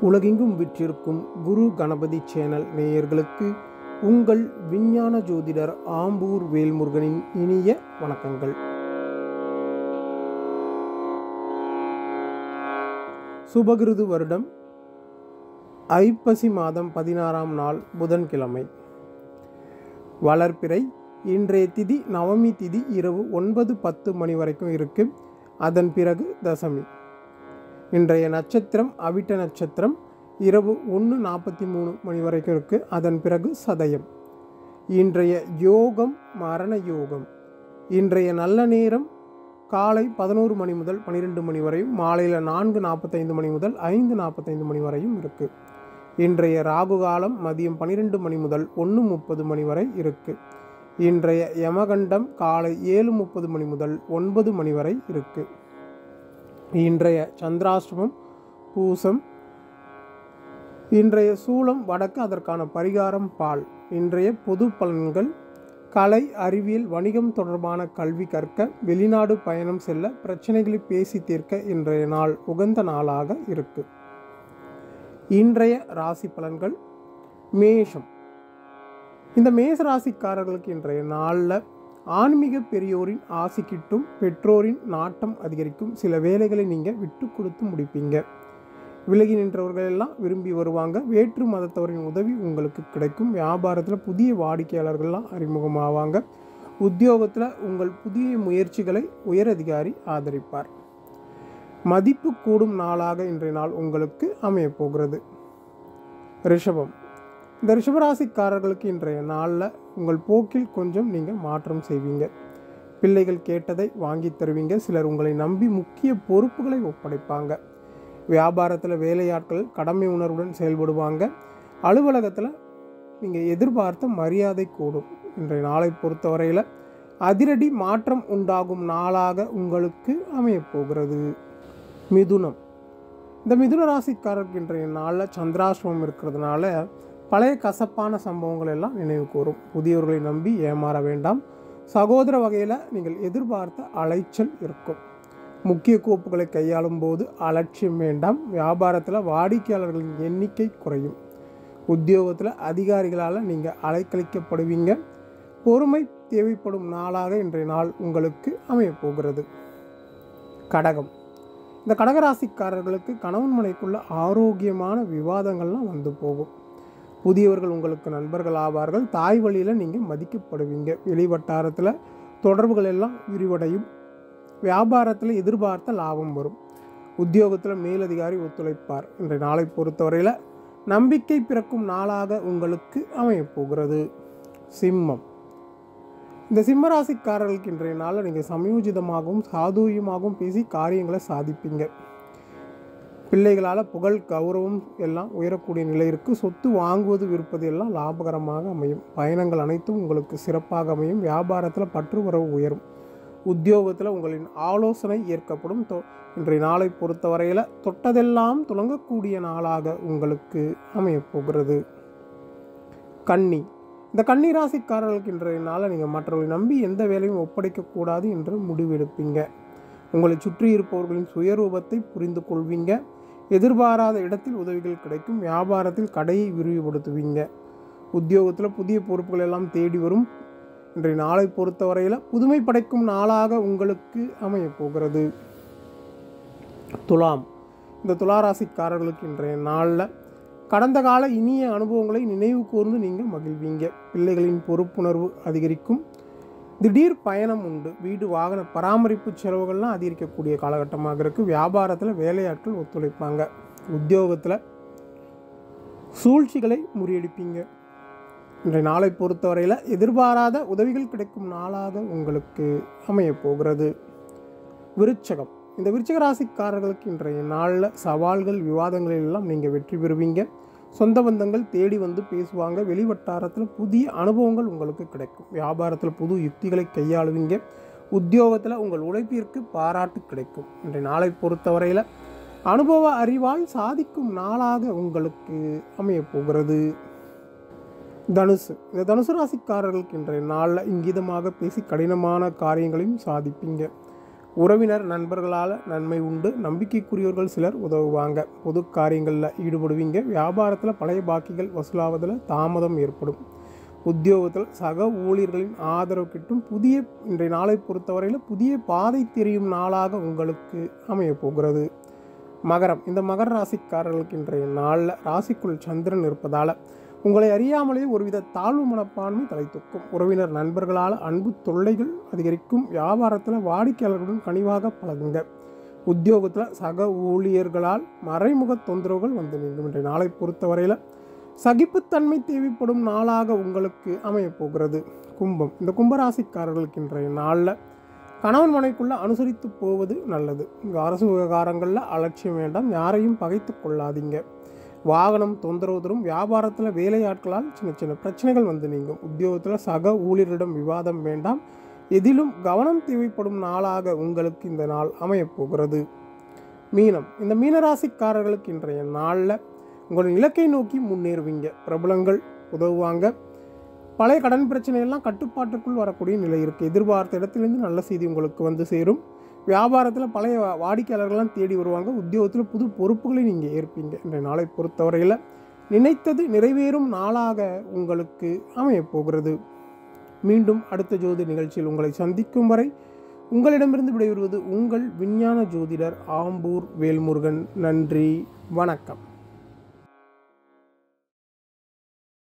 உலகெங்கும் விற்றிருக்கும் குரு கணபதி சேனல் நேயர்களுக்கு உங்கள் விஞ்ஞான ஜோதிடர் ஆம்பூர் வேல்முருகனின் இனிய வணக்கங்கள். சுபகிருது வருடம் ஐப்பசி மாதம் பதினாறாம் நாள் புதன்கிழமை. வளர்ப்பிறை இன்றைய திதி நவமி திதி இரவு ஒன்பது பத்து மணி வரைக்கும் இருக்கு. அதன் பிறகு தசமி. இன்றைய நட்சத்திரம் அவிட்ட நட்சத்திரம் இரவு ஒன்று நாற்பத்தி மூணு மணி வரைக்கும் இருக்குது அதன் பிறகு சதயம். இன்றைய யோகம் மரண யோகம். இன்றைய நல்ல நேரம் காலை பதினோரு மணி முதல் பன்னிரெண்டு மணி வரையும் மாலையில் நான்கு நாற்பத்தைந்து மணி முதல் ஐந்து நாற்பத்தைந்து மணி வரையும் இருக்குது இன்றைய ராகு காலம் மதியம் பன்னிரெண்டு மணி முதல் ஒன்று முப்பது மணி வரை இருக்குது இன்றைய யமகண்டம் காலை ஏழு முப்பது மணி முதல் ஒன்பது மணி வரை இருக்குது இன்றைய சந்திராஷ்டமம் பூசம். இன்றைய சூளம் வடக்கு அதற்கான பரிகாரம் பால். இன்றைய பொது பலன்கள் கலை அறிவியல் வணிகம் தொடர்பான கல்வி கற்க வெளிநாடு பயணம் செல்ல பிரச்சனைகளை பேசி தீர்க்க இன்றைய நாள் உகந்த நாளாக இருக்கு. இன்றைய ராசி பலன்கள் மேஷம். இந்த மேச ராசிக்காரர்களுக்கு இன்றைய நாளில் ஆன்மீக பெரியோரின் ஆசை கிட்டும் பெற்றோரின் நாட்டம் அதிகரிக்கும். சில வேலைகளை நீங்கள் விட்டு கொடுத்து முடிப்பீங்க. விலகி நின்றவர்கள் எல்லாம் விரும்பி வருவாங்க. வேற்று மதத்தவரின் உதவி உங்களுக்கு கிடைக்கும். வியாபாரத்தில் புதிய வாடிக்கையாளர்கள்லாம் அறிமுகமாவாங்க. உத்தியோகத்தில் உங்கள் புதிய முயற்சிகளை உயரதிகாரி ஆதரிப்பார். மதிப்பு கூடும் நாளாக இன்றைய நாள் உங்களுக்கு அமையப்போகிறது ரிஷபம். இந்த ரிஷபராசிக்காரர்களுக்கு இன்றைய நாளில் உங்கள் போக்கில் கொஞ்சம் நீங்கள் மாற்றம் செய்வீங்க. பிள்ளைகள் கேட்டதை வாங்கி தருவீங்க. சிலர் உங்களை நம்பி முக்கிய பொறுப்புகளை ஒப்படைப்பாங்க. வியாபாரத்தில் வேலையாட்கள் கடமை உணர்வுடன் செயல்படுவாங்க. அலுவலகத்தில் நீங்கள் எதிர்பார்த்த மரியாதை கூடும். இன்றைய நாளை பொறுத்தவரையில் அதிரடி மாற்றம் உண்டாகும் நாளாக உங்களுக்கு அமையப்போகிறது மிதுனம். இந்த மிதுன ராசிக்காரருக்கு இன்றைய நாளில் சந்திராசிரமம் இருக்கிறதுனால பழைய கசப்பான சம்பவங்கள் எல்லாம் நினைவு கூறும். புதியவர்களை நம்பி ஏமாற வேண்டாம். சகோதர வகையில் நீங்கள் எதிர்பார்த்த அலைச்சல் இருக்கும். முக்கிய கோப்புகளை கையாளும் போது அலட்சியம் வேண்டாம். வியாபாரத்தில் வாடிக்கையாளர்களின் எண்ணிக்கை குறையும். உத்தியோகத்தில் அதிகாரிகளால் நீங்கள் அலைக்கழிக்கப்படுவீங்க. பொறுமை தேவைப்படும் நாளாக இன்றைய நாள் உங்களுக்கு அமையப்போகிறது கடகம். இந்த கடகராசிக்காரர்களுக்கு கணவன் மனைக்குள்ள ஆரோக்கியமான விவாதங்கள்லாம் வந்து போகும். புதியவர்கள் உங்களுக்கு நண்பர்கள் ஆவார்கள். தாய் வழியில் நீங்கள் மதிக்கப்படுவீங்க. வெளிவட்டாரத்தில் தொடர்புகள் எல்லாம் விரிவடையும். வியாபாரத்தில் எதிர்பார்த்த லாபம் வரும். உத்தியோகத்தில் மேலதிகாரி ஒத்துழைப்பார். இன்றைய நாளை பொறுத்தவரையில் நம்பிக்கை பிறக்கும் நாளாக உங்களுக்கு அமையப்போகிறது சிம்மம். இந்த சிம்மராசிக்காரர்களுக்கு இன்றைய நாளில் நீங்கள் சமயோஜிதமாகவும் சாதுரியமாகவும் பேசி காரியங்களை சாதிப்பீங்க. பிள்ளைகளால் புகழ் கௌரவம் எல்லாம் உயரக்கூடிய நிலை இருக்குது சொத்து வாங்குவது விற்பது எல்லாம் லாபகரமாக அமையும். பயணங்கள் அனைத்தும் உங்களுக்கு சிறப்பாக அமையும். வியாபாரத்தில் பற்று உறவு உயரும். உத்தியோகத்தில் உங்களின் ஆலோசனை ஏற்கப்படும். தொ இன்றைய நாளை பொறுத்தவரையில் தொட்டதெல்லாம் துளங்கக்கூடிய நாளாக உங்களுக்கு அமையப்போகிறது கன்னி. இந்த கன்னி ராசிக்காரர்களுக்கு இன்றைய நாளை நீங்கள் மற்றவர்களை நம்பி எந்த வேலையும் ஒப்படைக்கக்கூடாது என்று முடிவெடுப்பீங்க. உங்களை சுற்றி இருப்பவர்களின் சுயரூபத்தை புரிந்து கொள்வீங்க. எதிர்பாராத இடத்தில் உதவிகள் கிடைக்கும். வியாபாரத்தில் கடையை விரிவுபடுத்துவீங்க. உத்தியோகத்தில் புதிய பொறுப்புகள் எல்லாம் தேடி வரும். இன்றைய நாளை பொறுத்தவரையில் புதுமை படைக்கும் நாளாக உங்களுக்கு அமையப் போகிறது. துலாம். இந்த துளாராசிக்காரர்களுக்கு இன்றைய நாளில் கடந்த கால இனிய அனுபவங்களை நினைவு கூர்ந்து நீங்கள் மகிழ்வீங்க. பிள்ளைகளின் பொறுப்புணர்வு அதிகரிக்கும். திடீர் பயணம் உண்டு. வீடு வாகன பராமரிப்பு செலவுகள்லாம் அதிகரிக்கக்கூடிய காலகட்டமாக இருக்குது வியாபாரத்தில் வேலையாட்கள் ஒத்துழைப்பாங்க. உத்தியோகத்தில் சூழ்ச்சிகளை முறியடிப்பீங்க. இன்றைய நாளை பொறுத்தவரையில் எதிர்பாராத உதவிகள் கிடைக்கும் நாளாக உங்களுக்கு அமையப் போகிறது. விருச்சகம். இந்த விருச்சக ராசிக்காரர்களுக்கு இன்றைய நாளில் சவால்கள் விவாதங்களில் எல்லாம் நீங்கள் வெற்றி பெறுவீங்க. சொந்த பந்தங்கள் தேடி வந்து பேசுவாங்க. வெளிவட்டாரத்தில் புதிய அனுபவங்கள் உங்களுக்கு கிடைக்கும். வியாபாரத்தில் புது யுக்திகளை கையாளுவீங்க. உத்தியோகத்தில் உங்கள் உழைப்பிற்கு பாராட்டு கிடைக்கும். இன்றைய நாளை பொறுத்தவரையில் அனுபவ அறிவால் சாதிக்கும் நாளாக உங்களுக்கு அமையப் போகிறது. தனுசு. இந்த தனுசு ராசிக்காரர்களுக்கு இன்றைய நாளில் இங்கிதமாக பேசி கடினமான காரியங்களையும் சாதிப்பீங்க. உறவினர் நண்பர்களால் நன்மை உண்டு. நம்பிக்கைக்குரியவர்கள் சிலர் உதவுவாங்க. பொது காரியங்களில் ஈடுபடுவீங்க. வியாபாரத்தில் பழைய பாக்கிகள் வசூலாவதில் தாமதம் ஏற்படும். உத்தியோகத்தில் சக ஊழியர்களின் ஆதரவு கிட்டும் புதிய இன்றைய நாளை பொறுத்தவரையில் புதிய பாதை தெரியும் நாளாக உங்களுக்கு அமையப்போகிறது மகரம். இந்த மகர ராசிக்காரர்களுக்கு இன்றைய நாளில் ராசிக்குள் சந்திரன் இருப்பதால் உங்களை அறியாமலே ஒருவித தாழ்வு மனப்பான்மை தலை தூக்கும் உறவினர் நண்பர்களால் அன்பு தொல்லைகள் அதிகரிக்கும். வியாபாரத்தில் வாடிக்கையாளர்களுடன் கனிவாக பழகுங்க. உத்தியோகத்தில் சக ஊழியர்களால் மறைமுக தொந்தரவுகள் வந்து நின்றும் இன்றைய நாளை பொறுத்தவரையில் சகிப்புத்தன்மை தேவைப்படும் நாளாக உங்களுக்கு அமையப்போகிறது கும்பம். இந்த கும்பராசிக்காரர்களுக்கு இன்றைய நாளில் கணவன் மனைக்குள்ளே அனுசரித்து போவது நல்லது. இங்கே அரசு விவகாரங்களில் அலட்சியம் வேண்டாம். யாரையும் பகைத்து கொள்ளாதீங்க. வாகனம் தொந்தரவு தரும். வியாபாரத்தில் வேலையாட்களால் சின்ன சின்ன பிரச்சனைகள் வந்து நீங்கும். உத்தியோகத்தில் சக ஊழியரிடம் விவாதம் வேண்டாம். எதிலும் கவனம் தேவைப்படும் நாளாக உங்களுக்கு இந்த நாள் அமையப்போகிறது மீனம். இந்த மீனராசிக்காரர்களுக்கு இன்றைய நாளில் உங்கள் இலக்கை நோக்கி முன்னேறுவீங்க. பிரபலங்கள் உதவுவாங்க. பழைய கடன் பிரச்சனையெல்லாம் கட்டுப்பாட்டுக்குள் வரக்கூடிய நிலை இருக்குது எதிர்பார்த்த இடத்துலேருந்து நல்ல செய்தி உங்களுக்கு வந்து சேரும். வியாபாரத்தில் பழைய வாடிக்கையாளர்கள்லாம் தேடி வருவாங்க. உத்தியோகத்தில் புது பொறுப்புகளை நீங்கள் ஏற்பீங்க. இன்றைய நாளை பொறுத்தவரையில் நினைத்தது நிறைவேறும் நாளாக உங்களுக்கு அமையப் போகிறது. மீண்டும் அடுத்த ஜோதி நிகழ்ச்சியில் உங்களை சந்திக்கும் வரை உங்களிடமிருந்து விடைபெறுவது உங்கள் விஞ்ஞான ஜோதிடர் ஆம்பூர் வேல்முருகன். நன்றி வணக்கம்.